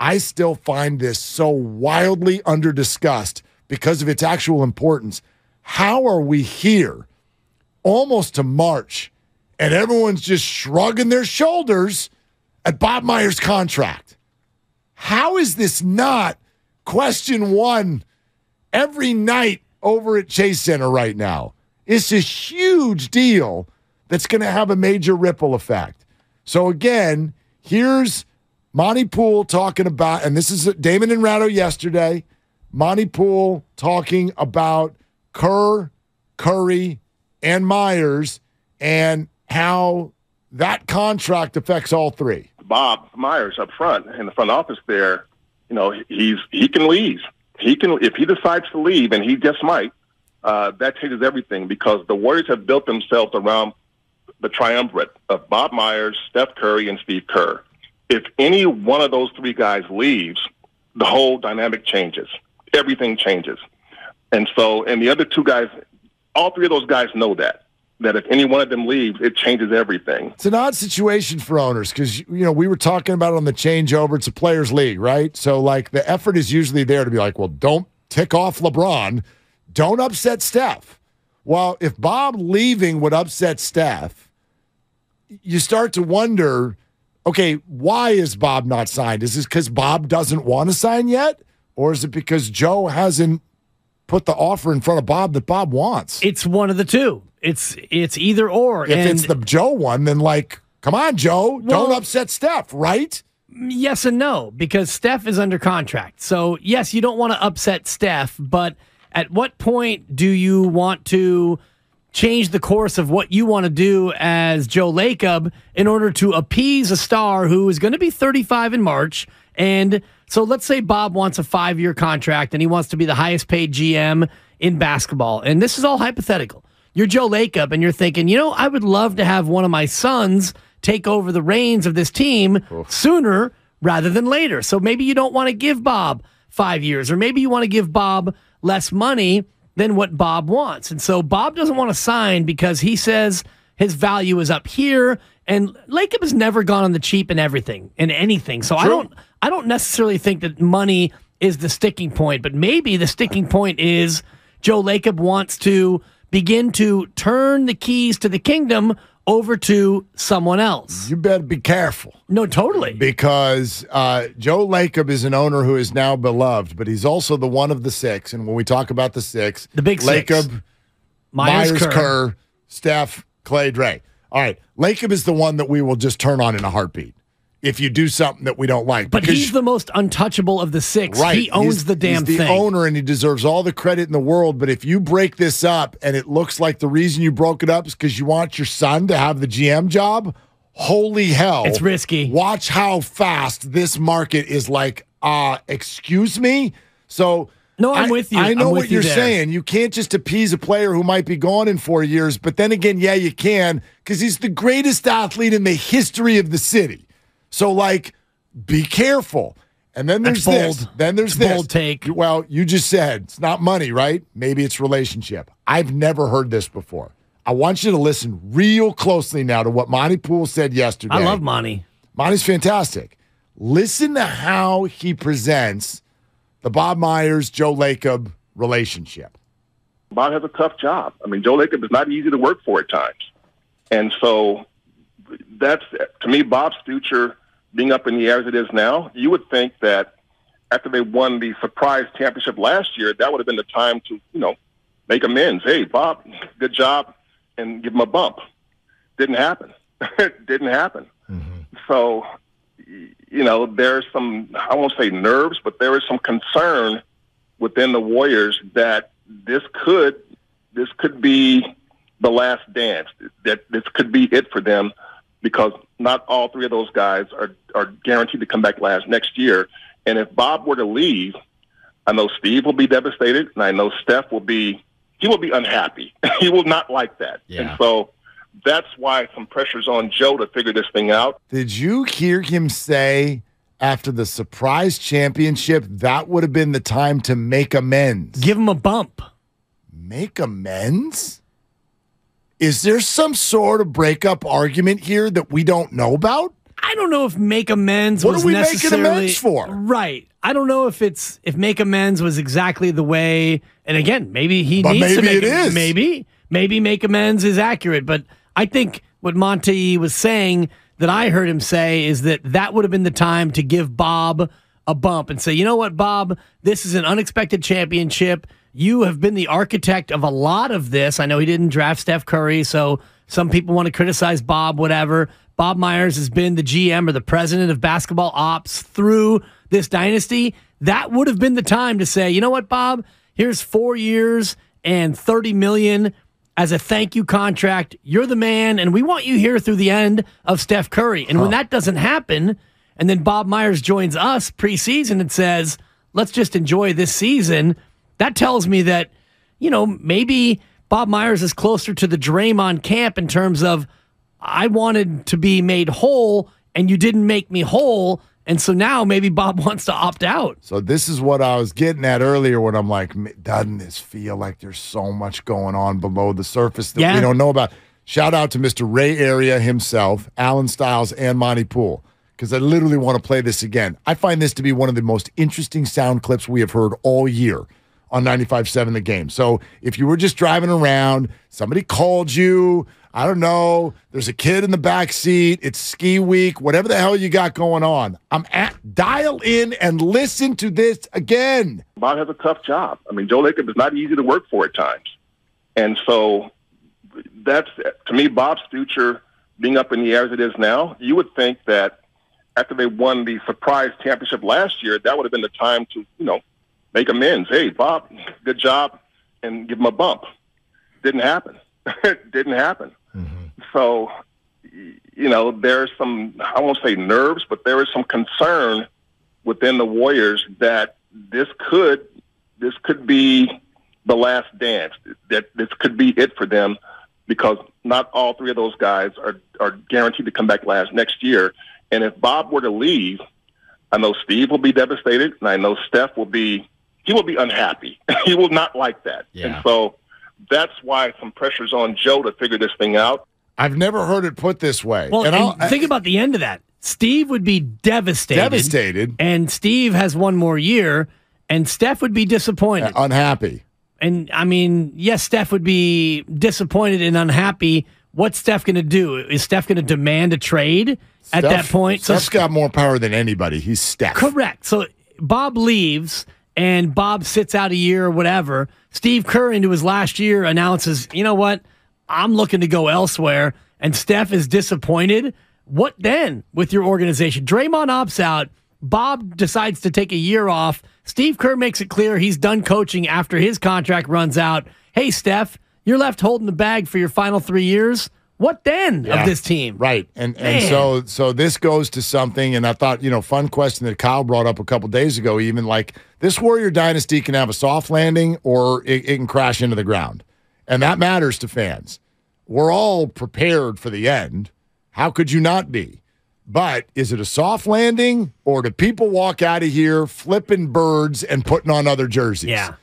I still find this so wildly underdiscussed because of its actual importance. How are we here almost to March and everyone's just shrugging their shoulders at Bob Myers' contract? How is this not question one every night over at Chase Center right now? It's a huge deal that's going to have a major ripple effect. So, again, here's Monte Poole talking about, and this is Damon and Ratto yesterday. Monte Poole talking about Kerr, Curry, and Myers and how that contract affects all three. Bob Myers up front in the front office there, you know, he's he can leave. He can if he decides to leave, and he just might. Uh, that changes everything because the Warriors have built themselves around the triumvirate of Bob Myers, Steph Curry, and Steve Kerr. If any one of those three guys leaves, the whole dynamic changes. Everything changes. And so, and the other two guys, all three of those guys know that. That if any one of them leaves, it changes everything. It's an odd situation for owners because you know we were talking about on the changeover. It's a players' league, right? So like the effort is usually there to be like, well, don't tick off LeBron, don't upset Steph. Well, if Bob leaving would upset Steph, you start to wonder, okay, why is Bob not signed? Is this because Bob doesn't want to sign yet? Or is it because Joe hasn't put the offer in front of Bob that Bob wants? It's one of the two. It's it's either or. If and it's the Joe one, then like, come on, Joe, Well- don't upset Steph, right? Yes and no, because Steph is under contract. So, yes, you don't want to upset Steph, but at what point do you want to change the course of what you want to do as Joe Lacob in order to appease a star who is going to be 35 in March? And so, let's say Bob wants a five year contract and he wants to be the highest paid GM in basketball. And this is all hypothetical. You're Joe Lacob and you're thinking, you know, I would love to have one of my sons take over the reins of this team sooner rather than later. So maybe you don't want to give Bob five years, or maybe you want to give Bob less money than what Bob wants. And so Bob doesn't want to sign because he says his value is up here. And Lacob has never gone on the cheap in everything, in anything. So I don't I don't necessarily think that money is the sticking point, but maybe the sticking point is Joe Lacob wants to begin to turn the keys to the kingdom over to someone else. You better be careful. No, totally. Because uh, Joe Lacob is an owner who is now beloved, but he's also the one of the six. And when we talk about the six, The big six. Lacob, Myers, Myers, Kerr. Kerr. Steph, Klay, Dre. All right, Lacob is the one that we will just turn on in a heartbeat if you do something that we don't like. But Because- he's the most untouchable of the six. right, He owns he's- the damn thing. he's the thing. owner, and he deserves all the credit in the world. But if you break this up, and it looks like the reason you broke it up is because you want your son to have the GM job, holy hell, It's risky. Watch how fast this market is like. Uh, excuse me. So. No, I'm I- with you. I know what you you're saying. You can't just appease a player who might be gone in four years. But then again, yeah, you can because he's the greatest athlete in the history of the city. So, like, be careful. And then there's That's this. bold. Then there's It's this. bold take. Well, you just said it's not money, right? Maybe it's relationship. I've never heard this before. I want you to listen real closely now to what Monte Poole said yesterday. I love Monte. Monte's fantastic. Listen to how he presents the Bob Myers, Joe Lacob relationship. Bob has a tough job. I mean, Joe Lacob is not easy to work for at times. And so that's, to me, Bob's future being up in the air as it is now, you would think that after they won the surprise championship last year, that would have been the time to, you know, make amends. Hey, Bob, good job, and give him a bump. Didn't happen. Didn't happen. Mm-hmm. So, you know, there's some, I won't say nerves, but there is some concern within the Warriors that this could this could be the last dance. That this could be it for them because not all three of those guys are are guaranteed to come back last next year. And if Bob were to leave, I know Steve will be devastated, and I know Steph will be he will be unhappy. he will not like that. Yeah. And so that's why some pressure's on Joe to figure this thing out. Did you hear him say after the surprise championship that would have been the time to make amends? Give him a bump. make amends? Is there some sort of breakup argument here that we don't know about? I don't know if make amends. What was are we making amends for? Right. I don't know if it's if make amends was exactly the way. And again, maybe he But needs to make it is. Maybe maybe make amends is accurate. But I think what Monte was saying that I heard him say is that that would have been the time to give Bob a bump and say, you know what, Bob, this is an unexpected championship. You have been the architect of a lot of this. I know he didn't draft Steph Curry, so some people want to criticize Bob, whatever. Bob Myers has been the GM or the president of basketball ops through this dynasty. That would have been the time to say, you know what, Bob, here's four years and 30 million as a thank you contract. You're the man, and we want you here through the end of Steph Curry. And when that doesn't happen, and then Bob Myers joins us preseason and says, let's just enjoy this season, that tells me that, you know, maybe Bob Myers is closer to the Draymond camp in terms of I wanted to be made whole and you didn't make me whole. And so now maybe Bob wants to opt out. So this is what I was getting at earlier when I'm like, doesn't this feel like there's so much going on below the surface that Yeah. we don't know about? Shout out to Mr. Ray Area himself, Alan Stiles, and Monte Poole, because I literally want to play this again. I find this to be one of the most interesting sound clips we have heard all year on 95.7 The Game. So if you were just driving around, somebody called you, I don't know, there's a kid in the back seat, it's ski week, whatever the hell you got going on, I'm at dial in and listen to this again. Bob has a tough job. I mean, Joe Lacob is not easy to work for at times. And so that's, to me, Bob's future being up in the air as it is now, you would think that after they won the surprise championship last year, that would have been the time to, you know, make amends. Hey, Bob, good job, and give him a bump. Didn't happen. Didn't happen. Mm-hmm. So, you know, there's some, I won't say nerves, but there is some concern within the Warriors that this could, this could be the last dance. That this could be it for them because not all three of those guys are, are guaranteed to come back last next year. And if Bob were to leave, I know Steve will be devastated, and I know Steph will be he will be unhappy. he will not like that. And so that's why some pressure's on Joe to figure this thing out. I've never heard it put this way. Well, and and I'll, think about the end of that. Steve would be devastated. devastated, And Steve has one more year, and Steph would be disappointed. Uh, unhappy. And I mean, yes, Steph would be disappointed and unhappy. What's Steph going to do? Is Steph going to demand a trade at that Steph- point? Steph's got more power than anybody. He's Steph. Correct. So Bob leaves and Bob sits out a year or whatever. Steve Kerr into his last year announces, you know what? I'm looking to go elsewhere. And Steph is disappointed. What then with your organization? Draymond opts out. Bob decides to take a year off. Steve Kerr makes it clear he's done coaching after his contract runs out. Hey, Steph, you're left holding the bag for your final three years. What then Yeah. of this team? Right. And and so so this goes to something and I thought, you know, fun question that Kyle brought up a couple days ago even like this Warrior dynasty can have a soft landing or it, it can crash into the ground. And that matters to fans. We're all prepared for the end. How could you not be? But is it a soft landing or do people walk out of here flipping birds and putting on other jerseys? Yeah.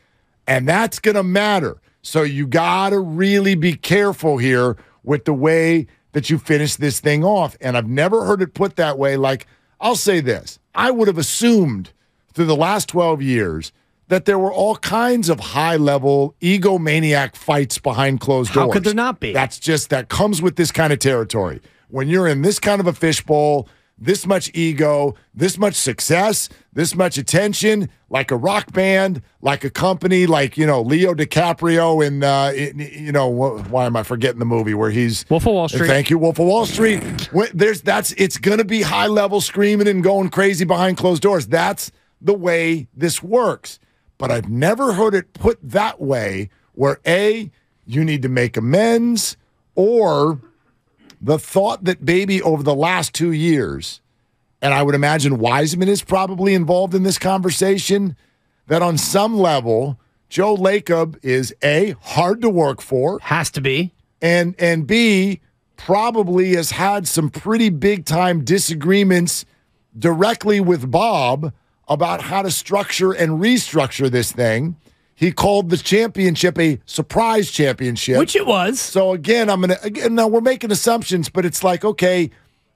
And that's going to matter. So you got to really be careful here with the way that you finish this thing off. And I've never heard it put that way. Like, I'll say this I would have assumed through the last 12 years that there were all kinds of high level egomaniac fights behind closed How doors. could there not be? That's just, that comes with this kind of territory. When you're in this kind of a fishbowl, this much ego, this much success, this much attention, like a rock band, like a company, like, you know, Leo DiCaprio in, uh, in, you know, why am I forgetting the movie where he's Wolf of Wall Street. Thank you, Wolf of Wall Street. When- There's that's it's going to be high level screaming and going crazy behind closed doors. That's the way this works. But I've never heard it put that way where A, you need to make amends, or the thought that maybe over the last two years, and I would imagine Wiseman is probably involved in this conversation, that on some level, Joe Lacob is A, hard to work for, Has to be. and and B probably has had some pretty big time disagreements directly with Bob about how to structure and restructure this thing. He called the championship a surprise championship. Which it was. so again, I'm gonna again now we're making assumptions, but it's like, okay,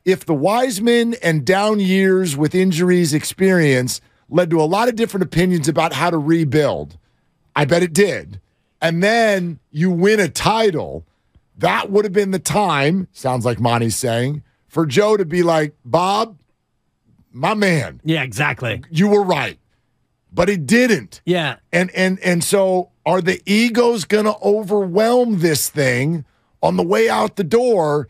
if the Wiseman and down years with injuries experience led to a lot of different opinions about how to rebuild, I bet it did. And then you win a title, that would have been the time, sounds like Monte's saying, for Joe to be like, Bob, my man, Yeah, exactly. you were right. But it didn't. Yeah. And and and so are the egos going to overwhelm this thing on the way out the door?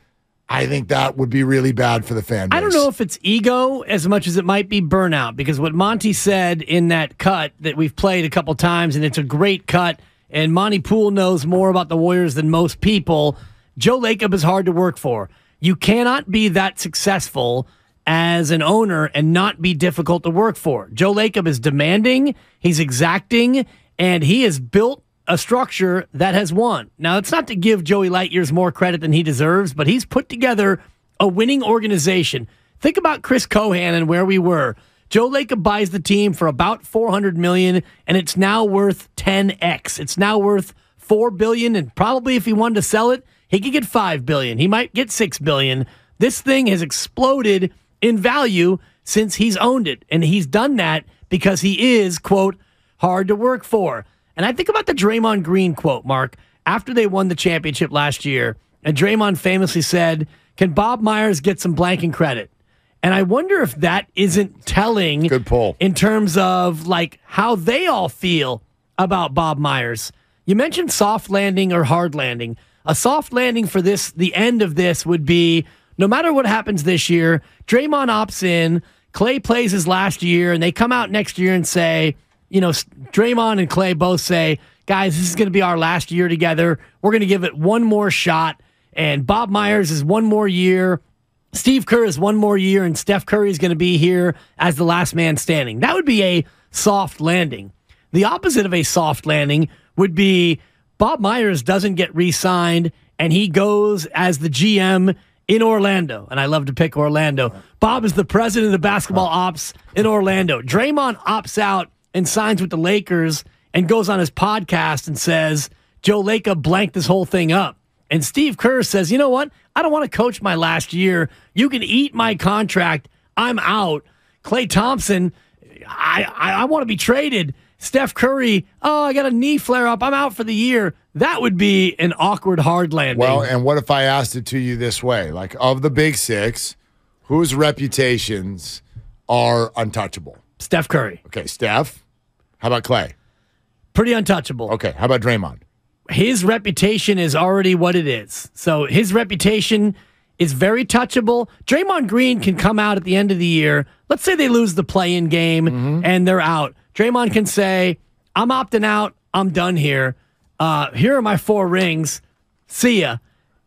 I think that would be really bad for the fan base. I don't know if it's ego as much as it might be burnout because what Monte said in that cut that we've played a couple times, and it's a great cut, and Monte Poole knows more about the Warriors than most people. Joe Lacob is hard to work for. You cannot be that successful as an owner and not be difficult to work for. Joe Lacob is demanding, he's exacting, and he has built a structure that has won. Now, it's not to give Joey Lightyears more credit than he deserves, but he's put together a winning organization. Think about Chris Cohan and where we were. Joe Lacob buys the team for about 400 million and it's now worth 10x. It's now worth 4 billion and probably if he wanted to sell it, he could get 5 billion. He might get 6 billion. This thing has exploded in value since he's owned it and he's done that because he is quote hard to work for. And I think about the Draymond Green quote, Mark, after they won the championship last year. And Draymond famously said, Can Bob Myers get some blanking credit? And I wonder if that isn't telling Good pull. in terms of like how they all feel about Bob Myers. You mentioned soft landing or hard landing. A soft landing for this, the end of this would be no matter what happens this year, Draymond opts in, Klay plays his last year, and they come out next year and say, you know, Draymond and Klay both say, guys, this is going to be our last year together. We're going to give it one more shot. And Bob Myers is one more year. Steve Kerr is one more year, and Steph Curry is going to be here as the last man standing. That would be a soft landing. The opposite of a soft landing would be Bob Myers doesn't get re signed and he goes as the GM in Orlando. And I love to pick Orlando. Bob is the president of basketball ops in Orlando. Draymond opts out and signs with the Lakers and goes on his podcast and says, Joe Lacob blanked this whole thing up. And Steve Kerr says, you know what? I don't want to coach my last year. You can eat my contract. I'm out. Klay Thompson, I, I, I want to be traded. Steph Curry, oh, I got a knee flare up. I'm out for the year. That would be an awkward hard landing. Well, and what if I asked it to you this way? Like, of the big six, whose reputations are untouchable? Steph Curry, Okay, Steph. How about Klay? pretty untouchable. Okay, how about Draymond? his reputation is already what it is. So his reputation is very touchable. Draymond Green can come out at the end of the year. Let's say they lose the play in game mm-hmm. and they're out. Draymond can say, I'm opting out. I'm done here. Uh, here are my four rings. See ya.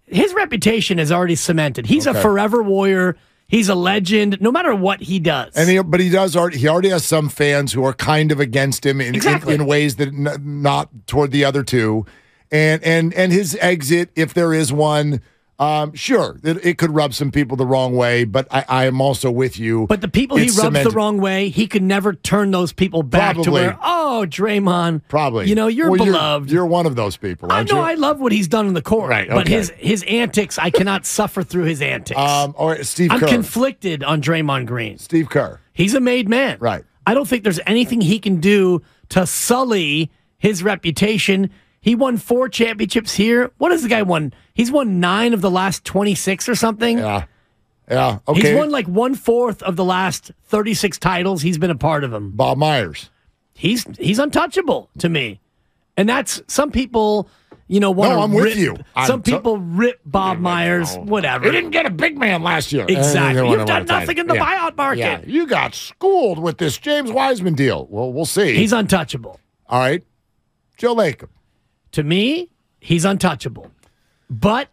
His reputation is already cemented. He's a forever warrior. He's a legend, no matter what he does. And he, but he does already. He already has some fans who are kind of against him in, Exactly. in, in ways that n- not toward the other two, and and and his exit, if there is one, um, sure, it, it could rub some people the wrong way. But I, I am also with you. But the people he rubs cemented. the wrong way, he could never turn those people back to Probably. where, oh, Draymond. Probably, You know, you're Well, beloved. You're, one of those people, I know you? I love what he's done in the court, Right, but his his antics, I cannot suffer through his antics. um, or Steve I'm Kerr. conflicted on Draymond Green. Steve Kerr. He's a made man. Right. I don't think there's anything he can do to sully his reputation. He won four championships here. What has the guy won? He's won nine of the last 26 or something. Yeah, yeah. Okay. He's won like one fourth of the last 36 titles. He's been a part of them. Bob Myers. He's he's untouchable to me, and that's some people. You know, want No, I'm with you. I'm Some so- people rip Bob Myers, whatever. He didn't get a big man last year. Exactly. You've done nothing in the Yeah. buyout market. Yeah, you got schooled with this James Wiseman deal. Well, we'll see. He's untouchable. All right. Joe Lacob. To me, he's untouchable. But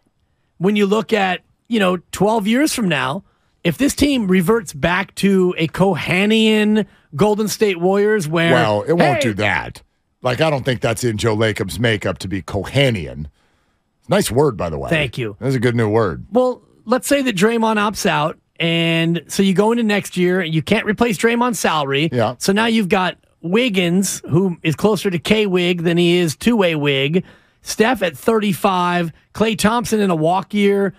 when you look at, you know, 12 years from now, if this team reverts back to a Cohanian Golden State Warriors where Well, it won't hey, do that. Like, I don't think that's in Joe Lacob's makeup to be Cohanian. Nice word, by the way. Thank you. That's a good new word. Well, let's say that Draymond opts out, and so you go into next year, and you can't replace Draymond's salary. Yeah. So now you've got Wiggins, who is closer to K Wig than he is two way Wig. Steph at 35, Klay Thompson in a walk year,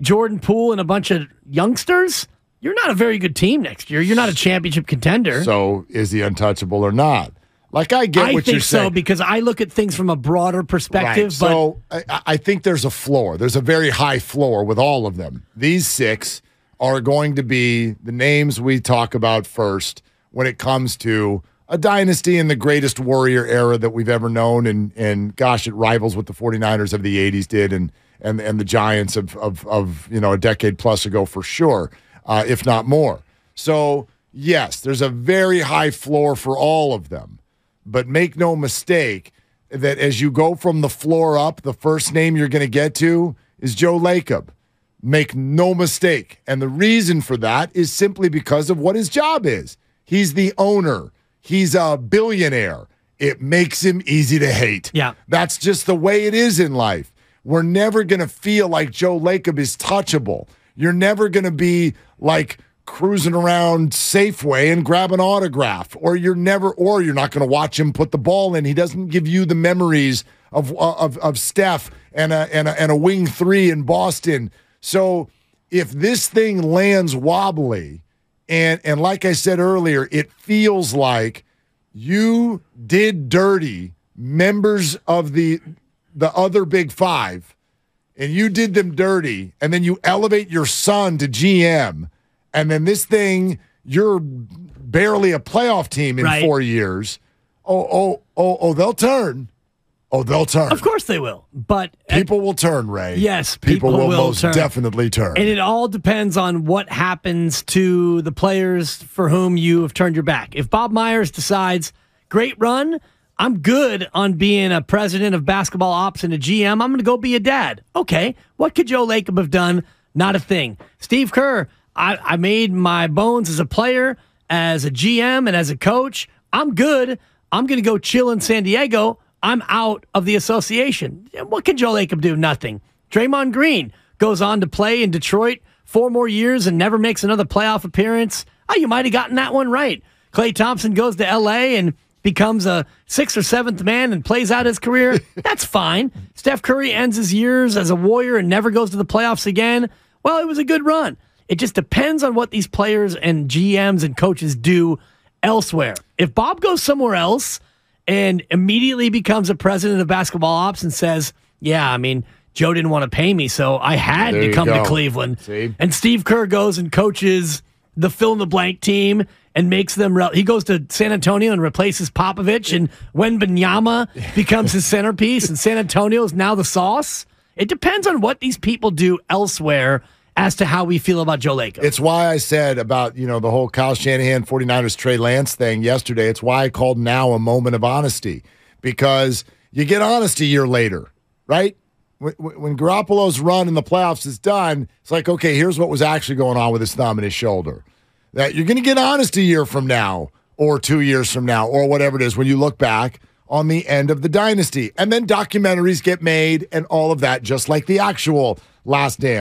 Jordan Poole and a bunch of youngsters, you're not a very good team next year. You're not a championship contender. So is he untouchable or not? Like I get I what you're saying. so because I look at things from a broader perspective. Right. But So I, I think there's a floor. There's a very high floor with all of them. These six are going to be the names we talk about first when it comes to a dynasty in the greatest warrior era that we've ever known. And and gosh, it rivals what the 49ers of the 80s did and and and the Giants of of, of you know a decade plus ago for sure, uh, if not more. So yes, there's a very high floor for all of them. But make no mistake that as you go from the floor up, the first name you're going to get to is Joe Lacob. Make no mistake. And the reason for that is simply because of what his job is. He's the owner, he's a billionaire. It makes him easy to hate. Yeah. That's just the way it is in life. We're never going to feel like Joe Lacob is touchable. You're never going to be like cruising around Safeway and grab an autograph, or you're never, or you're not going to watch him put the ball in. He doesn't give you the memories of uh, of of Steph and a and a, and a wing three in Boston. So if this thing lands wobbly, and and like I said earlier, it feels like you did dirty members of the the other big five and you did them dirty and then you elevate your son to GM and then this thing you're barely a playoff team in Right. 4 years oh oh oh oh they'll turn oh they'll turn of course they will. But uh, people will turn Ray Yes, people, people will, will most turn. definitely turn And it all depends on what happens to the players for whom you have turned your back. If Bob Myers decides, great run, I'm good on being a president of basketball ops and a GM, I'm going to go be a dad. Okay, what could Joe Lacob have done? Not a thing. Steve Kerr, I, I made my bones as a player, as a GM, and as a coach. I'm good. I'm going to go chill in San Diego. I'm out of the association. What can Joel Lacob do? Nothing. Draymond Green goes on to play in Detroit four more years and never makes another playoff appearance. Oh, you might have gotten that one right. Klay Thompson goes to LA and becomes a sixth or seventh man and plays out his career. That's fine. Steph Curry ends his years as a warrior and never goes to the playoffs again. Well, it was a good run. It just depends on what these players and GMs and coaches do elsewhere. If Bob goes somewhere else and immediately becomes a president of basketball ops and says, Yeah, I mean, Joe didn't want to pay me, so I had There to come to Cleveland. See? And Steve Kerr goes and coaches the fill in the blank team and makes them. Re- he goes to San Antonio and replaces Popovich, and Wembanyama becomes his centerpiece, and San Antonio is now the sauce. It depends on what these people do elsewhere as to how we feel about Joe Lacob. It's why I said about, you know, the whole Kyle Shanahan 49ers Trey Lance thing yesterday. It's why I called now a moment of honesty because you get honest a year later, right? When, when Garoppolo's run in the playoffs is done, it's like, okay, here's what was actually going on with his thumb and his shoulder. That you're going to get honest a year from now or two years from now or whatever it is when you look back on the end of the dynasty. And then documentaries get made and all of that, just like the actual last dance.